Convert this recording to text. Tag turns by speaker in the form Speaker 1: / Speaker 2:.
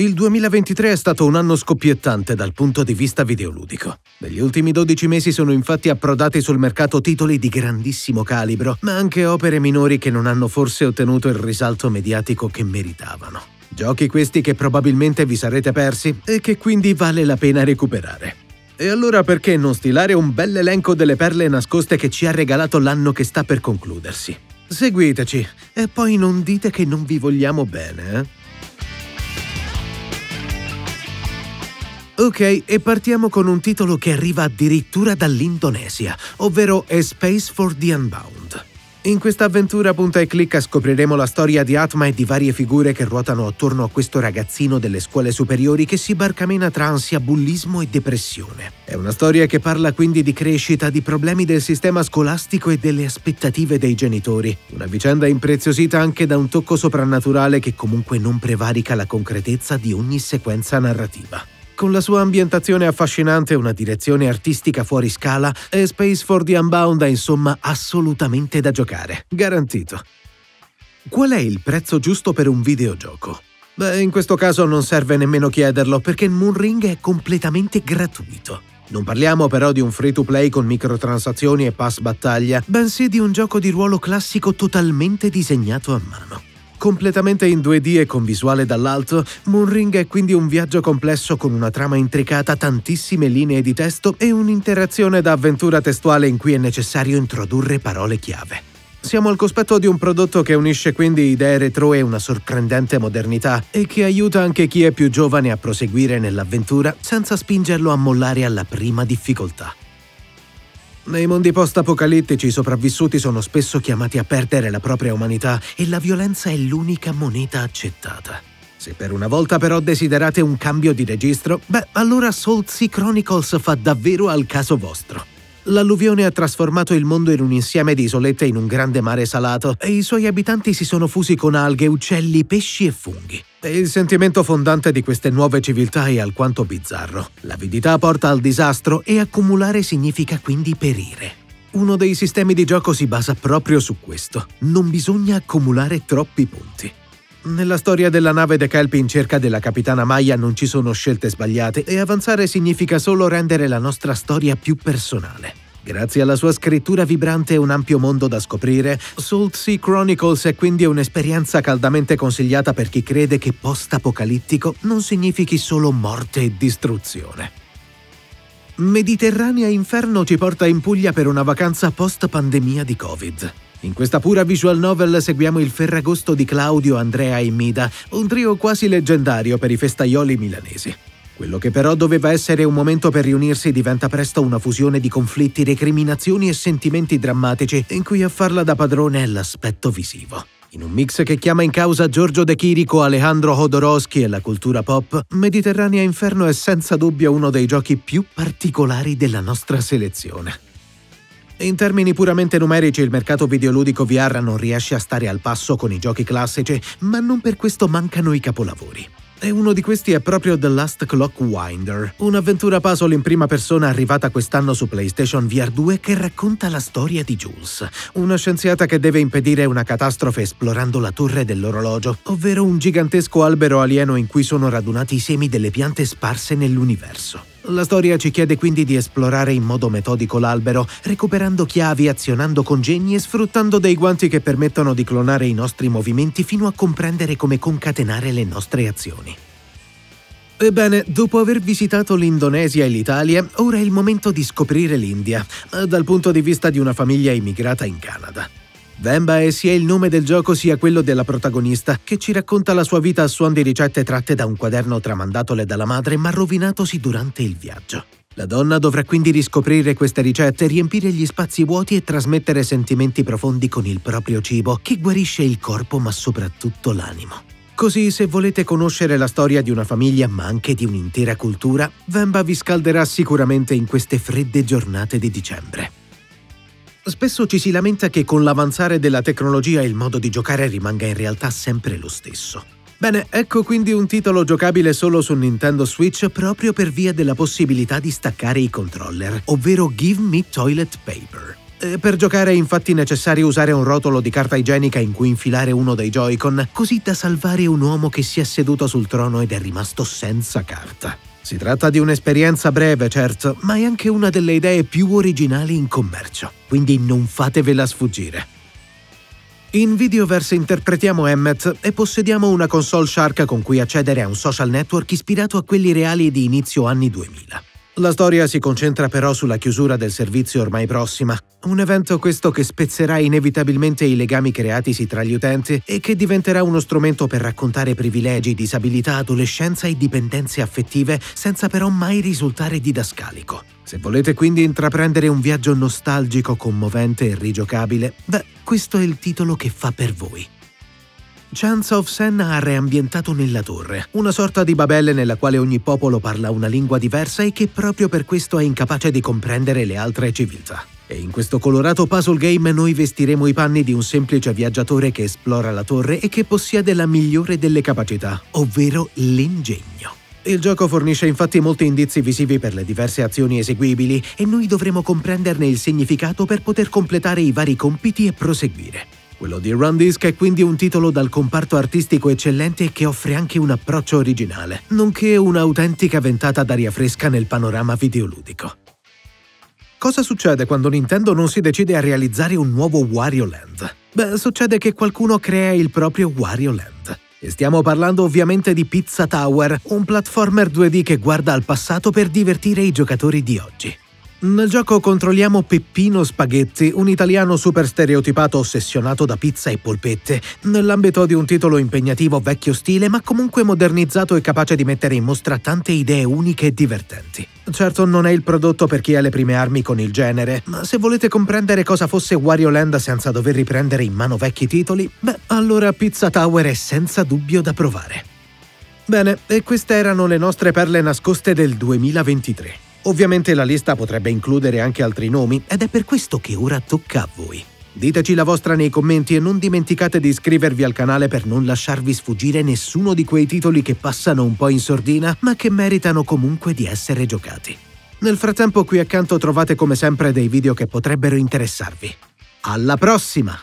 Speaker 1: Il 2023 è stato un anno scoppiettante dal punto di vista videoludico. Negli ultimi 12 mesi sono infatti approdati sul mercato titoli di grandissimo calibro, ma anche opere minori che non hanno forse ottenuto il risalto mediatico che meritavano. Giochi questi che probabilmente vi sarete persi e che quindi vale la pena recuperare. E allora perché non stilare un bel elenco delle perle nascoste che ci ha regalato l'anno che sta per concludersi? Seguiteci e poi non dite che non vi vogliamo bene, eh? Ok, e partiamo con un titolo che arriva addirittura dall'Indonesia, ovvero A Space for the Unbound. In questa avventura punta e clicca scopriremo la storia di Atma e di varie figure che ruotano attorno a questo ragazzino delle scuole superiori che si barcamena tra ansia, bullismo e depressione. È una storia che parla quindi di crescita, di problemi del sistema scolastico e delle aspettative dei genitori. Una vicenda impreziosita anche da un tocco soprannaturale che comunque non prevarica la concretezza di ogni sequenza narrativa. Con la sua ambientazione affascinante e una direzione artistica fuori scala, e Space for the Unbound è insomma assolutamente da giocare. Garantito. Qual è il prezzo giusto per un videogioco? Beh, in questo caso non serve nemmeno chiederlo perché Moonring è completamente gratuito. Non parliamo però di un free-to-play con microtransazioni e pass battaglia, bensì di un gioco di ruolo classico totalmente disegnato a mano. Completamente in 2D e con visuale dall'alto, Moonring è quindi un viaggio complesso con una trama intricata, tantissime linee di testo e un'interazione da avventura testuale in cui è necessario introdurre parole chiave. Siamo al cospetto di un prodotto che unisce quindi idee retro e una sorprendente modernità e che aiuta anche chi è più giovane a proseguire nell'avventura senza spingerlo a mollare alla prima difficoltà. Nei mondi post-apocalittici i sopravvissuti sono spesso chiamati a perdere la propria umanità e la violenza è l'unica moneta accettata. Se per una volta però desiderate un cambio di registro, beh, allora Sea Chronicles fa davvero al caso vostro. L'alluvione ha trasformato il mondo in un insieme di isolette in un grande mare salato e i suoi abitanti si sono fusi con alghe, uccelli, pesci e funghi. E il sentimento fondante di queste nuove civiltà è alquanto bizzarro. L'avidità porta al disastro e accumulare significa quindi perire. Uno dei sistemi di gioco si basa proprio su questo. Non bisogna accumulare troppi punti. Nella storia della nave De Kelp in cerca della capitana Maya non ci sono scelte sbagliate e avanzare significa solo rendere la nostra storia più personale. Grazie alla sua scrittura vibrante e un ampio mondo da scoprire, Salt Sea Chronicles è quindi un'esperienza caldamente consigliata per chi crede che post-apocalittico non significhi solo morte e distruzione. Mediterranea Inferno ci porta in Puglia per una vacanza post-pandemia di Covid. In questa pura visual novel seguiamo il Ferragosto di Claudio, Andrea e Mida, un trio quasi leggendario per i festaioli milanesi. Quello che però doveva essere un momento per riunirsi diventa presto una fusione di conflitti, recriminazioni e sentimenti drammatici in cui a farla da padrone è l'aspetto visivo. In un mix che chiama in causa Giorgio De Chirico, Alejandro Hodorowski e la cultura pop, Mediterranea Inferno è senza dubbio uno dei giochi più particolari della nostra selezione. In termini puramente numerici, il mercato videoludico VR non riesce a stare al passo con i giochi classici, ma non per questo mancano i capolavori. E uno di questi è proprio The Last Clock Winder, un'avventura puzzle in prima persona arrivata quest'anno su PlayStation VR 2 che racconta la storia di Jules, una scienziata che deve impedire una catastrofe esplorando la torre dell'orologio, ovvero un gigantesco albero alieno in cui sono radunati i semi delle piante sparse nell'universo. La storia ci chiede quindi di esplorare in modo metodico l'albero, recuperando chiavi, azionando congegni e sfruttando dei guanti che permettono di clonare i nostri movimenti fino a comprendere come concatenare le nostre azioni. Ebbene, dopo aver visitato l'Indonesia e l'Italia, ora è il momento di scoprire l'India, dal punto di vista di una famiglia immigrata in Canada. Vemba è sia il nome del gioco sia quello della protagonista, che ci racconta la sua vita a suon di ricette tratte da un quaderno tramandatole dalla madre ma rovinatosi durante il viaggio. La donna dovrà quindi riscoprire queste ricette, riempire gli spazi vuoti e trasmettere sentimenti profondi con il proprio cibo, che guarisce il corpo ma soprattutto l'animo. Così, se volete conoscere la storia di una famiglia ma anche di un'intera cultura, Vemba vi scalderà sicuramente in queste fredde giornate di dicembre. Spesso ci si lamenta che con l'avanzare della tecnologia il modo di giocare rimanga in realtà sempre lo stesso. Bene, ecco quindi un titolo giocabile solo su Nintendo Switch proprio per via della possibilità di staccare i controller, ovvero Give Me Toilet Paper. Per giocare è infatti necessario usare un rotolo di carta igienica in cui infilare uno dei Joy-Con, così da salvare un uomo che si è seduto sul trono ed è rimasto senza carta. Si tratta di un'esperienza breve, certo, ma è anche una delle idee più originali in commercio, quindi non fatevela sfuggire. In Videoverse interpretiamo Emmet e possediamo una console Shark con cui accedere a un social network ispirato a quelli reali di inizio anni 2000. La storia si concentra però sulla chiusura del servizio ormai prossima, un evento questo che spezzerà inevitabilmente i legami creatisi tra gli utenti e che diventerà uno strumento per raccontare privilegi, disabilità, adolescenza e dipendenze affettive senza però mai risultare didascalico. Se volete quindi intraprendere un viaggio nostalgico, commovente e rigiocabile, beh, questo è il titolo che fa per voi. Chance of Senna ha reambientato nella torre, una sorta di Babele nella quale ogni popolo parla una lingua diversa e che proprio per questo è incapace di comprendere le altre civiltà. E in questo colorato puzzle game noi vestiremo i panni di un semplice viaggiatore che esplora la torre e che possiede la migliore delle capacità, ovvero l'ingegno. Il gioco fornisce infatti molti indizi visivi per le diverse azioni eseguibili e noi dovremo comprenderne il significato per poter completare i vari compiti e proseguire. Quello di Run Disc è quindi un titolo dal comparto artistico eccellente che offre anche un approccio originale, nonché un'autentica ventata d'aria fresca nel panorama videoludico. Cosa succede quando Nintendo non si decide a realizzare un nuovo Wario Land? Beh, succede che qualcuno crea il proprio Wario Land. E stiamo parlando ovviamente di Pizza Tower, un platformer 2D che guarda al passato per divertire i giocatori di oggi. Nel gioco controlliamo Peppino Spaghetti, un italiano super stereotipato ossessionato da pizza e polpette, nell'ambito di un titolo impegnativo vecchio stile ma comunque modernizzato e capace di mettere in mostra tante idee uniche e divertenti. Certo non è il prodotto per chi ha le prime armi con il genere, ma se volete comprendere cosa fosse Wario Land senza dover riprendere in mano vecchi titoli, beh, allora Pizza Tower è senza dubbio da provare. Bene, e queste erano le nostre perle nascoste del 2023. Ovviamente la lista potrebbe includere anche altri nomi ed è per questo che ora tocca a voi. Diteci la vostra nei commenti e non dimenticate di iscrivervi al canale per non lasciarvi sfuggire nessuno di quei titoli che passano un po' in sordina ma che meritano comunque di essere giocati. Nel frattempo qui accanto trovate come sempre dei video che potrebbero interessarvi. Alla prossima!